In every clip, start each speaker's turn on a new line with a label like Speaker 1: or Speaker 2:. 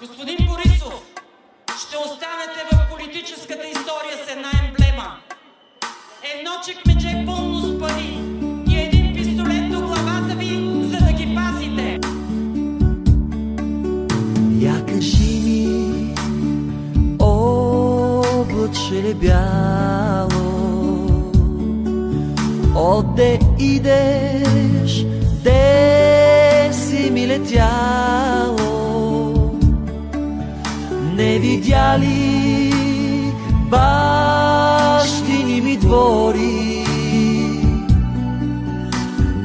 Speaker 1: Господин Борисов, ще останете в политическата история с една емблема. Едно чекмедже пълно с пари и един пистолет до главата ви, за да ги пазите.
Speaker 2: Я кажи ми, облаче ли бяло, отде идеш, видя ли бащини ми двори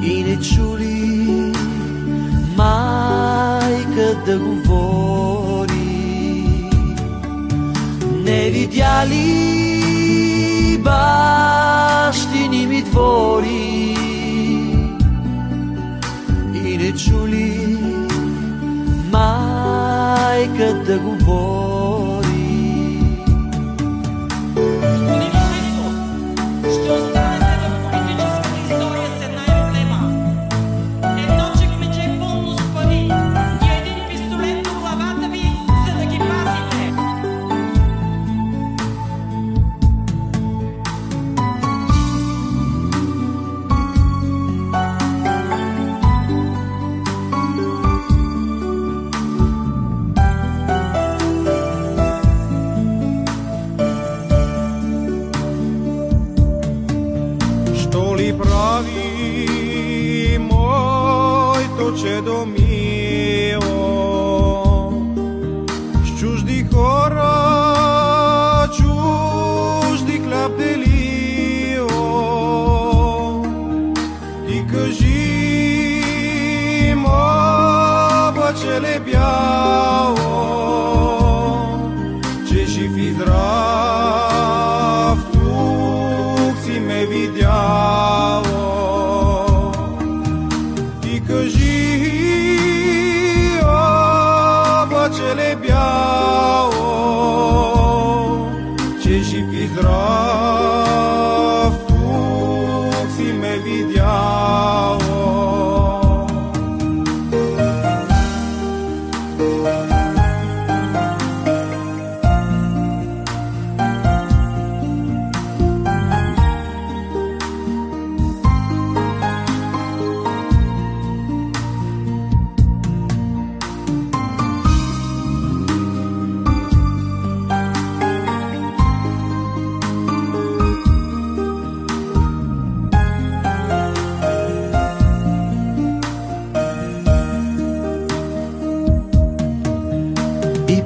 Speaker 2: и не чули майка да говори. Не видя ли бащини ми двори и не чули майка да говори.
Speaker 1: cedo mio Ščuž di hora, čuž di klap delio Di kažimo pa cele bianche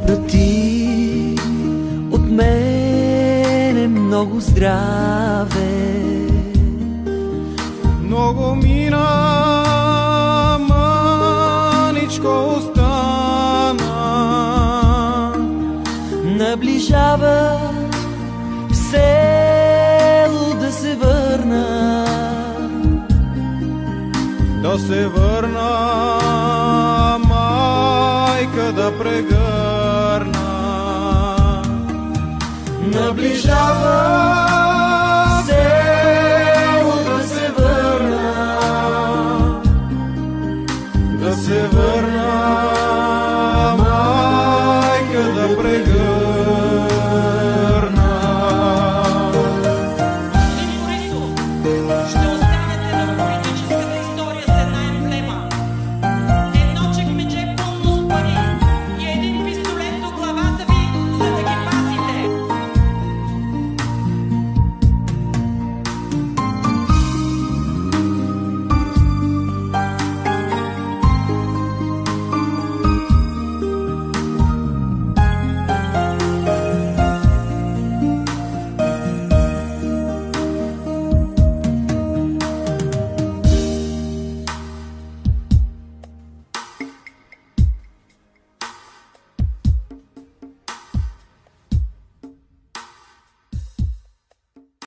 Speaker 1: и
Speaker 2: прати от мене много здраве.
Speaker 3: Много мина, маничко остана.
Speaker 2: Наближава в село да се върна.
Speaker 3: Да се върна, майка да прегърна.
Speaker 2: me